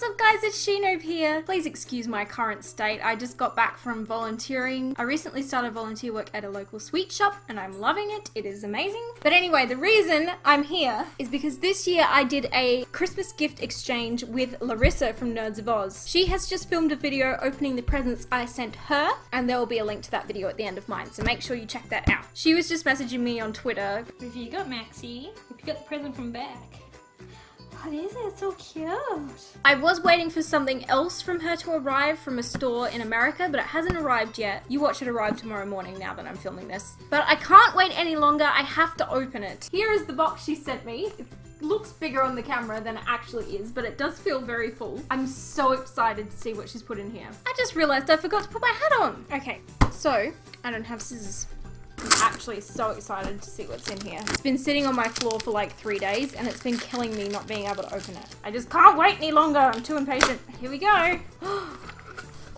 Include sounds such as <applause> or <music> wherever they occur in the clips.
what's up guys, it's SheNoob here. Please excuse my current state, I just got back from volunteering. I recently started volunteer work at a local sweet shop and I'm loving it, it is amazing. But anyway, the reason I'm here is because this year I did a Christmas gift exchange with Larissa from Nerds of Aus. She has just filmed a video opening the presents I sent her and there will be a link to that video at the end of mine, so make sure you check that out. She was just messaging me on Twitter. If you got Maxie, if you got the present from back. What is it? So cute. I was waiting for something else from her to arrive from a store in America, but it hasn't arrived yet. You watch it arrive tomorrow morning now that I'm filming this. But I can't wait any longer. I have to open it. Here is the box she sent me. It looks bigger on the camera than it actually is, but it does feel very full. I'm so excited to see what she's put in here. I just realized I forgot to put my hat on. Okay, so I don't have scissors. I'm actually so excited to see what's in here. It's been sitting on my floor for like three days and it's been killing me not being able to open it. I just can't wait any longer. I'm too impatient. Here we go. <gasps>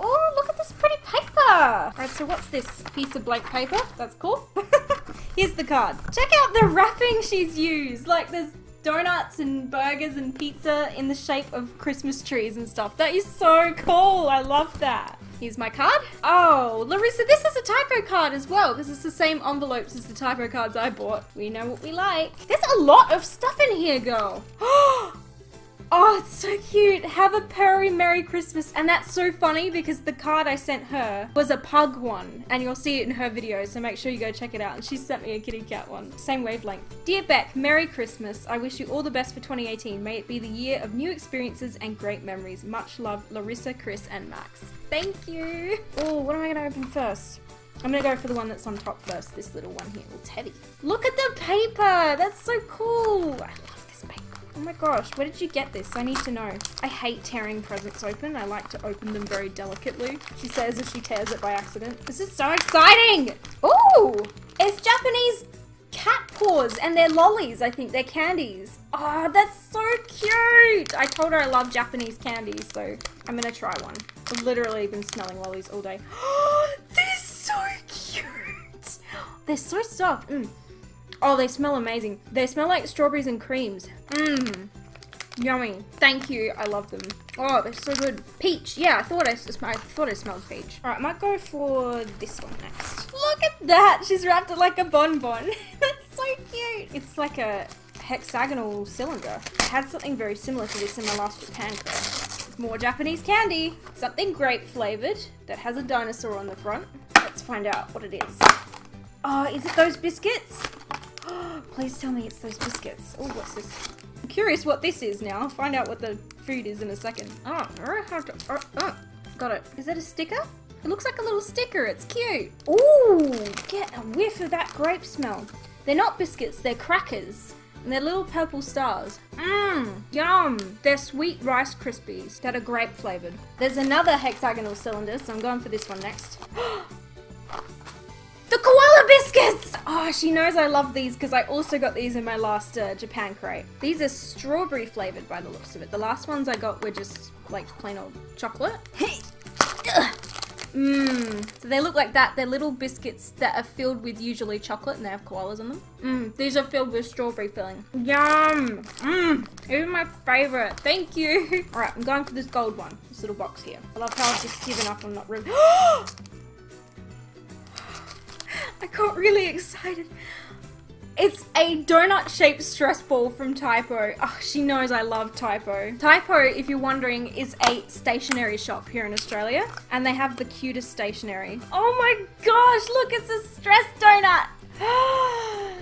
Oh, look at this pretty paper. All right, so what's this piece of blank paper? That's cool. <laughs> Here's the card. Check out the wrapping she's used. Like there's donuts and burgers and pizza in the shape of Christmas trees and stuff. That is so cool. I love that. Here's my card. Oh, Larissa, this is a typo card as well because it's the same envelopes as the typo cards I bought. We know what we like. There's a lot of stuff in here, girl. <gasps> Oh, Oh, it's so cute. Have a purry Merry Christmas. And that's so funny because the card I sent her was a pug one. And you'll see it in her video, so make sure you go check it out. And she sent me a kitty cat one. Same wavelength. Dear Beck, Merry Christmas. I wish you all the best for 2018. May it be the year of new experiences and great memories. Much love, Larissa, Chris, and Max. Thank you. Oh, what am I going to open first? I'm gonna go for the one that's on top first, this little one here. It's heavy. Look at the paper! That's so cool! Oh my gosh, where did you get this? I need to know. I hate tearing presents open. I like to open them very delicately. She says as she tears it by accident. This is so exciting! Ooh! It's Japanese cat paws and they're lollies, I think. They're candies. Oh, that's so cute! I told her I love Japanese candies, so I'm gonna try one. I've literally been smelling lollies all day. <gasps> is so cute! They're so soft. Mm. Oh, they smell amazing. They smell like strawberries and creams. Mmm. Yummy. Thank you. I love them. Oh, they're so good. Peach. Yeah, I thought I, I thought I smelled peach. All right, I might go for this one next. Look at that. She's wrapped it like a bonbon. <laughs> That's so cute. It's like a hexagonal cylinder. I had something very similar to this in my last Japan trip. More Japanese candy. Something grape flavored that has a dinosaur on the front. Let's find out what it is. Oh, is it those biscuits? <gasps> Please tell me it's those biscuits. Oh, what's this? I'm curious what this is now. I'll find out what the food is in a second. Oh, I have to, oh, oh, got it. Is that a sticker? It looks like a little sticker. It's cute. Ooh, get a whiff of that grape smell. They're not biscuits, they're crackers. And they're little purple stars. Mmm, yum. They're sweet Rice Krispies that are grape flavored. There's another hexagonal cylinder, so I'm going for this one next. <gasps> Oh, Oh, she knows I love these because I also got these in my last uh, Japan crate. These are strawberry flavored by the looks of it. The last ones I got were just like plain old chocolate. Mmm. So they look like that. They're little biscuits that are filled with usually chocolate and they have koalas on them. Mmm. These are filled with strawberry filling. Yum. Mmm. These are my favorite. Thank you. <laughs> All right, I'm going for this gold one. This little box here. I love how I've just given up on not really. <gasps> <gasps> <gasps> I got really excited. It's a donut-shaped stress ball from Typo. Oh, she knows I love Typo. Typo, if you're wondering, is a stationery shop here in Australia. And they have the cutest stationery. Oh my gosh, look, it's a stress donut. <gasps>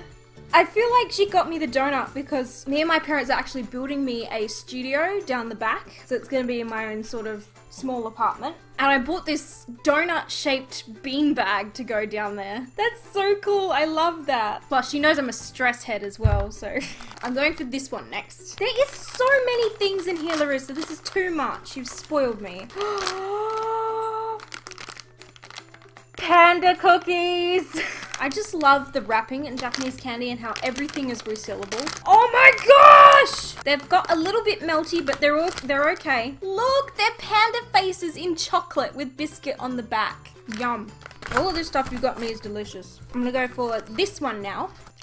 I feel like she got me the donut because me and my parents are actually building me a studio down the back. So it's going to be in my own sort of small apartment. And I bought this donut shaped bean bag to go down there. That's so cool. I love that. Plus, she knows I'm a stress head as well. So <laughs> I'm going for this one next. There is so many things in here, Larissa. This is too much. You've spoiled me. <gasps> <gasps> Panda cookies. <laughs> I just love the wrapping in Japanese candy and how everything is resealable. Oh my gosh! They've got a little bit melty, but they're all, they're okay. Look, they're panda faces in chocolate with biscuit on the back. Yum. All of this stuff you got me is delicious. I'm gonna go for this one now. <gasps>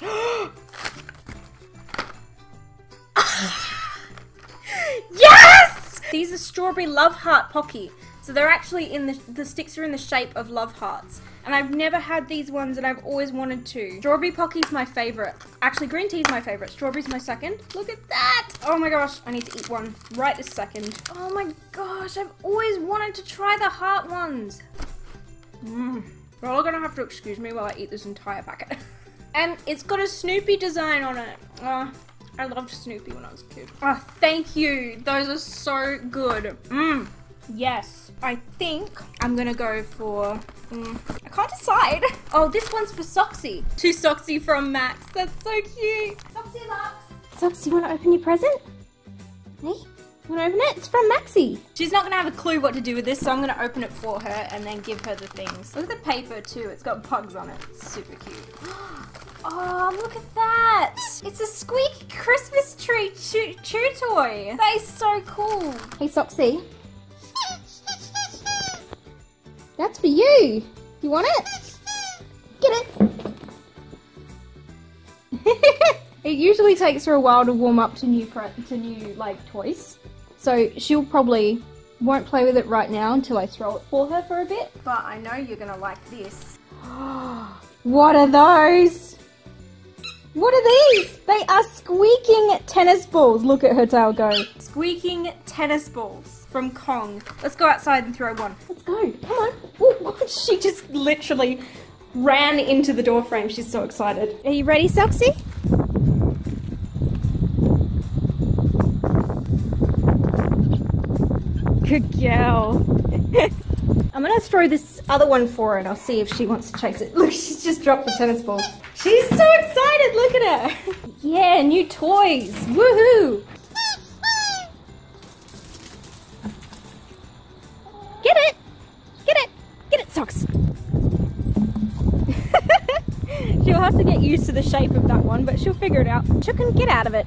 yes! These are strawberry love heart pocky. So they're actually in the the sticks are in the shape of love hearts. And I've never had these ones and I've always wanted to. Strawberry pocky's my favorite. Actually, green tea's my favorite. Strawberry's my second. Look at that! Oh my gosh, I need to eat one right this second. Oh my gosh, I've always wanted to try the heart ones. Mmm. You're all gonna have to excuse me while I eat this entire packet. <laughs> and it's got a Snoopy design on it. Oh, I loved Snoopy when I was a kid. Oh, thank you. Those are so good. Mmm. Yes, I think I'm gonna go for. Mm, I can't decide. Oh, this one's for Soxy. To Soxy from Max. That's so cute. Soxy Max. Sox, you want to open your present? Hey, you want to open it? It's from Maxie. She's not gonna have a clue what to do with this, so I'm gonna open it for her and then give her the things. Look at the paper too. It's got bugs on it. It's super cute. <gasps> Oh, look at that! It's a squeaky Christmas tree chew, chew toy. That is so cool. Hey, Soxy. That's for you. You want it? Get it. <laughs> it usually takes her a while to warm up to new pre- to new like toys, so she'll probably won't play with it right now until I throw it for her for a bit. But I know you're gonna like this. <gasps> What are those? What are these? They are squeaking tennis balls. Look at her tail go. Squeaking tennis balls from Kong. Let's go outside and throw one. Let's go. Come on. Ooh, <laughs> She just literally ran into the door frame. She's so excited. Are you ready, Soxy? Good girl. <laughs> I'm gonna throw this other one for her and I'll see if she wants to chase it. Look, she's just dropped the tennis ball. She's so excited, look at her. Yeah, new toys. Woohoo! Get it! Get it! Get it, Socks! <laughs> she'll have to get used to the shape of that one, but she'll figure it out. She can get out of it.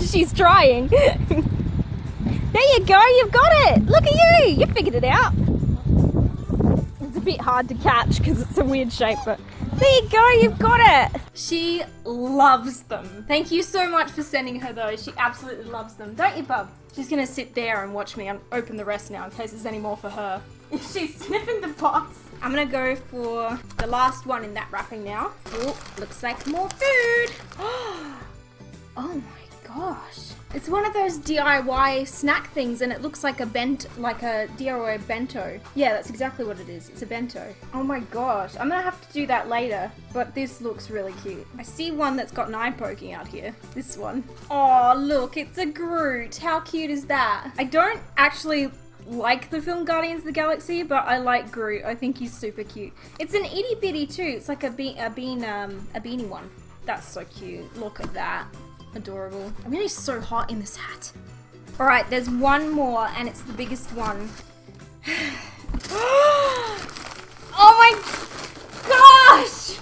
<laughs> She's trying. <laughs> there you go, you've got it! Look at you! You figured it out. A bit hard to catch because it's a weird shape, but there you go, you've got it! She loves them. Thank you so much for sending her those. She absolutely loves them. Don't you, bub? She's gonna sit there and watch me open the rest now in case there's any more for her. <laughs> She's sniffing the box. I'm gonna go for the last one in that wrapping now. Oh, looks like more food. <gasps> Oh my gosh. It's one of those DIY snack things and it looks like a bent like a DIY bento. Yeah, that's exactly what it is. It's a bento. Oh my gosh. I'm gonna have to do that later, but this looks really cute. I see one that's got an eye poking out here. This one. Oh, look, it's a Groot. How cute is that? I don't actually like the film Guardians of the Galaxy, but I like Groot. I think he's super cute. It's an itty bitty too. It's like a bean, a bean, um, a beanie one. That's so cute. Look at that. Adorable. I'm really so hot in this hat. All right, there's one more, and it's the biggest one. <sighs> oh my gosh!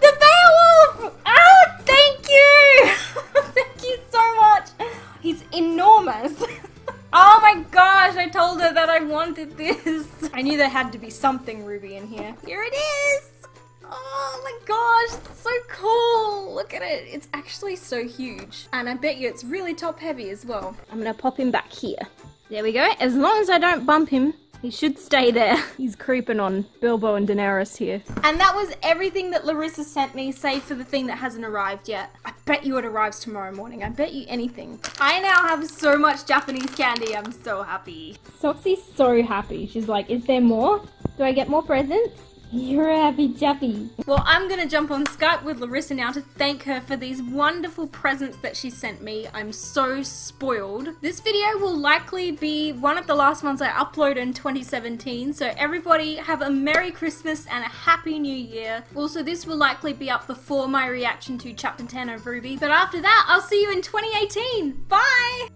The Beowolf! Ah, thank you! <laughs> thank you so much. He's enormous. <laughs> Oh my gosh, I told her that I wanted this. I knew there had to be something RWBY in here. Here it is. Oh my gosh, so cool. Look at it. It's actually so huge. And I bet you it's really top heavy as well. I'm gonna pop him back here. There we go. As long as I don't bump him, he should stay there. <laughs> He's creeping on Bilbo and Daenerys here. And that was everything that Larissa sent me, save for the thing that hasn't arrived yet. I bet you it arrives tomorrow morning. I bet you anything. I now have so much Japanese candy. I'm so happy. Soxy's so happy. She's like, is there more? Do I get more presents? You're a happy chappy. Well, I'm gonna jump on Skype with Larissa now to thank her for these wonderful presents that she sent me. I'm so spoiled. This video will likely be one of the last ones I upload in 2017, so everybody have a Merry Christmas and a Happy New Year. Also, this will likely be up before my reaction to Chapter 10 of RWBY, but after that, I'll see you in 2018. Bye!